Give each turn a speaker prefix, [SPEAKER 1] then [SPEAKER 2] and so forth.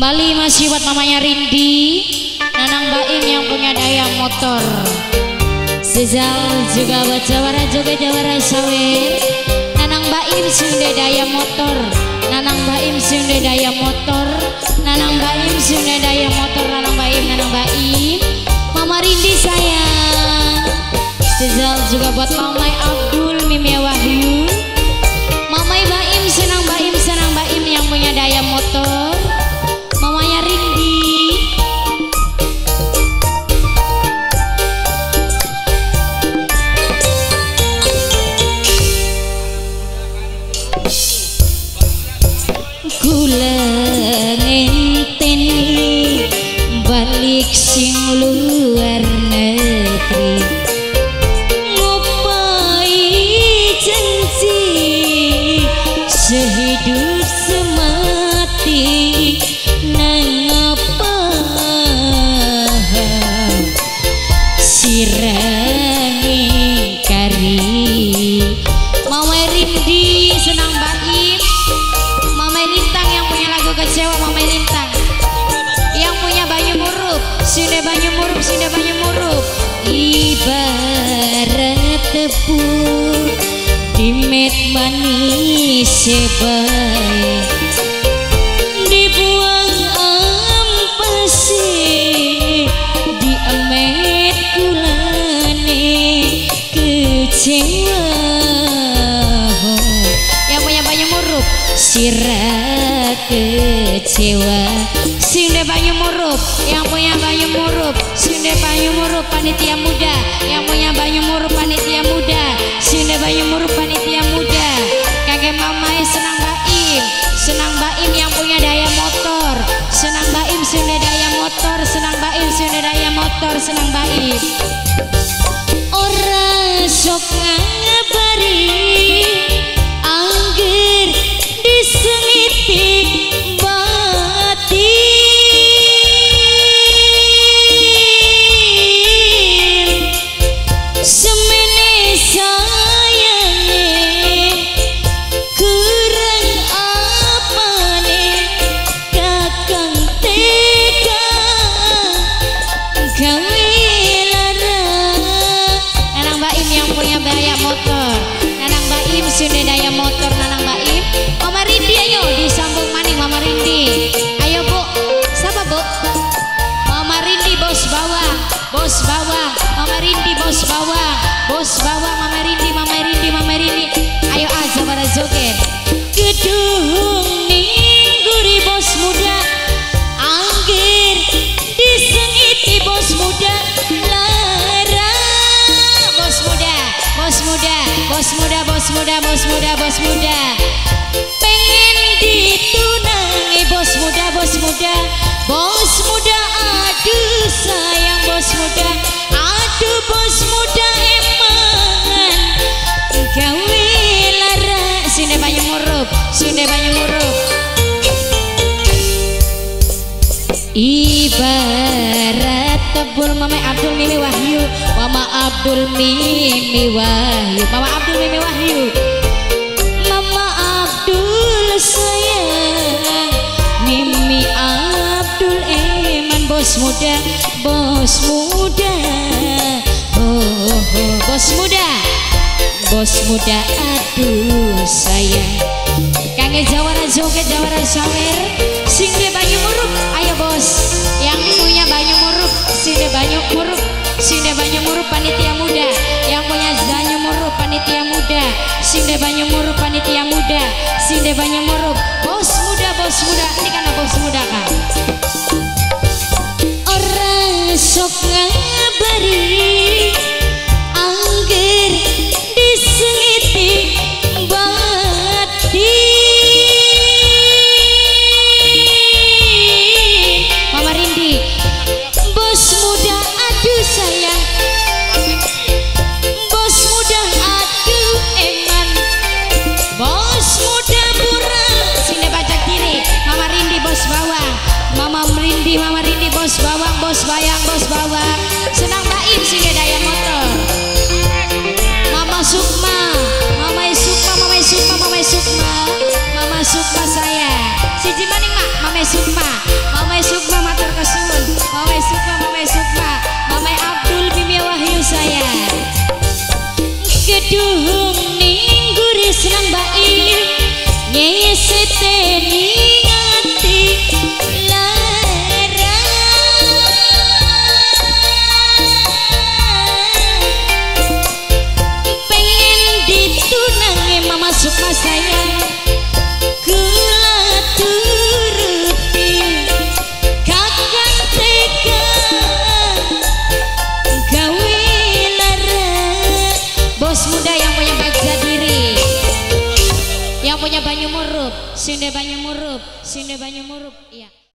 [SPEAKER 1] Bali masih buat mamanya Rindi Nanang Baim yang punya daya motor Sezal juga buat Jawara juga Jawara Sawer Nanang Baim sunda daya motor. Nanang Baim sunda daya motor. Nanang Baim sunda daya motor. Nanang Baim Nanang Baim. Mama Rindi sayang. Sezal juga buat Mamai Abdul Mimi sehidup semati nangapa sirangi kari? Mama Rindi senang baim Mama Lintang yang punya lagu kecewa Mama Lintang. Yang punya banyu murup sini banyu murup sini banyu murup. Ibarat tepung met manis sebaik. Dibuang ampasi di emet kulane. Kecewa yang punya banyak murup. Sirah kecewa. Sinde banyu murup yang punya banyu murup. Sinde banyu murup panitia muda. Yang punya banyu murup panitia muda sinde banyu murup panitia muda. Kakek mamai senang baim senang baim yang punya daya motor. Senang baim sinde daya motor. Senang baim sinde daya motor. Senang baim Rindi bos bawah Bos bawah Mama Rindi Mama Rindi Mama Rindi Ayo aja para joget. Gedung ningguri bos muda. Anggir disengiti bos muda. Lara Bos muda Bos muda Bos muda Bos muda Bos muda Bos muda. Pengen ditunangi bos muda Bos muda. Bos Sini banyak murup Ibarat tebul Mama Abdul Mimi Wahyu. Mama Abdul Mimi Wahyu. Mama Abdul Mimi Wahyu. Mama Abdul sayang. Mimi Abdul Eman Bos muda Bos muda. Oh, oh bos muda. Bos muda aduh sayang Kangen jawara joget jawara sawer Sing de banyu murup. Ayo bos. Yang punya banyu murup Sing de banyu murup. Sing de banyu murup panitia muda. Yang punya banyu murup panitia muda. Sing de banyu murup panitia muda. Sing de banyu muda bos Bos Bayang, Bos bawa. Senang baim sih daya motor. Mama Sukma. Mama Sukma, Mama Sukma, Mama Sukma. Mama Sukma saya. Si jimaning mak, Mama Sukma. Mama Sukma motor kesun Mama Sukma yang punya Banyu Murup Sunda Banyu Murup Sunda Banyu Murup. Iya